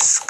Макс